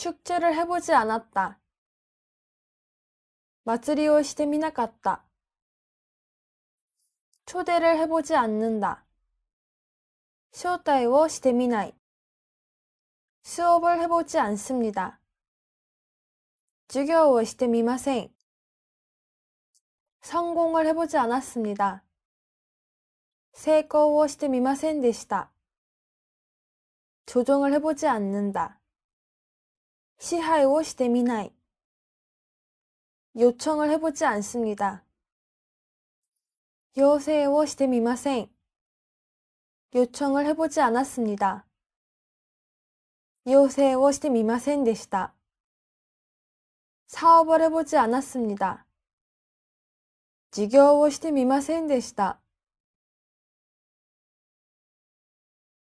축제를 해보지 않았다. 마츠리오 시데미나갔다. 초대를 해보지 않는다. 쇼타이오 시데미나이. 수업을 해보지 않습니다. 주교오 시데미마생. 성공을 해보지 않았습니다. 세거오 시데미마센 데시다. 조종을 해보지 않는다. 支配をしてみない. 요청을 해보지 않습니다. 要請をしてみません. 요청을 해보지 않았습니다. 要請をしてみませんでした. 사업을 해보지 않았습니다. 事業をしてみませんでした.